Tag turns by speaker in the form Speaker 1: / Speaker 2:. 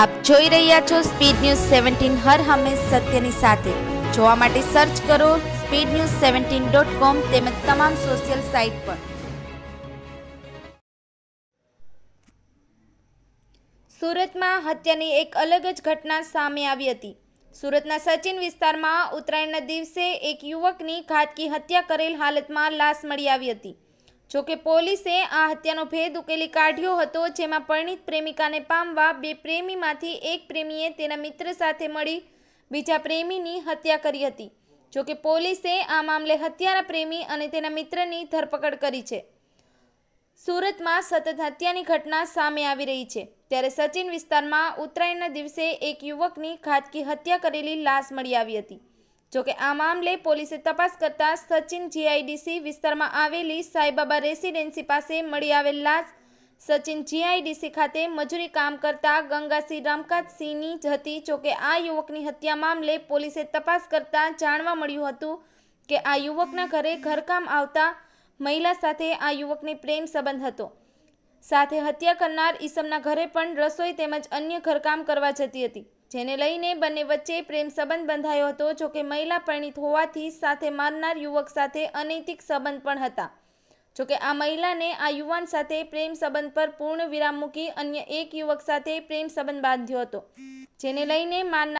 Speaker 1: આપ જોઈ રહ્યા છો સ્પીડ ન્યૂઝ સેવન્ટીન હર હંમેશ સત્યની સાથે. જોવા માટે સર્ચ કરો speed news seventeen dot com તેમજ તમામ સોશિયલ સાઇટ પર. સુરતમાં હત્યાની એક અલગ જ ઘટના સામે આવી હતી. સુરતના સચિન વિસ્તારમાં ઉત્તરાયણના દિવસે એક યુવકની ઘાતકી હત્યા કરેલ હાલતમાં લાશ મળી આવી હતી. જોકે પોલીસે આ હત્યાનો ભેદ ઉકેલી કાઢ્યો હતો, જેમાં પરિણીત પ્રેમિકાને પામવા બે પ્રેમીમાંથી એક પ્રેમીએ તેના મિત્ર સાથે મળી બીજા પ્રેમીની હત્યા કરી હતી. જોકે પોલીસે આ મામલે હત્યારા પ્રેમી અને તેના મિત્રની ધરપકડ કરી છે. સુરતમાં સતત હત્યાની ઘટના સામે આવી રહી છે. ત્યારે સચિન વિસ્તારમાં ઉત્તરાયણના દિવસે એક યુવકની ઘાતકી હત્યા કરેલી લાશ મળી આવી હતી. જોકે આ મામલે પોલીસે તપાસ કરતા સચિન જીઆઈડીસી વિસ્તારમાં આવેલી સાઈબાબા રેસીડેન્સી પાસે મળી આવેલ લાશ સચિન જીઆઈડીસી ખાતે મજૂરી કામ કરતા ગંગાસિંહ રામકાતસિંહની જ હતી. જોકે આ યુવકની હત્યા મામલે પોલીસે તપાસ કરતા જાણવા મળ્યું હતું કે આ યુવકના ઘરે ઘરકામ આવતા મહિલા સાથે આ યુવકને પ્રેમ સંબંધ હતો. સાથે હત્યા કરનાર ઈસમના ઘરે પણ રસોઈ તેમજ અન્ય ઘરકામ કરવા જતી હતી. જેને લઈને બંને વચ્ચે પ્રેમ સંબંધ બંધાયો હતો. જોકે મહિલા પરિણીત હોવાથી સાથે મારનાર યુવક સાથે અનૈતિક સંબંધ પણ હતા. જોકે આ મહિલાને આ યુવાન સાથે પ્રેમ સંબંધ પર પૂર્ણ વિરામ મૂકી અન્ય એક યુવક સાથે પ્રેમ સંબંધ બાંધ્યો હતો. જેને લઈને મારનાર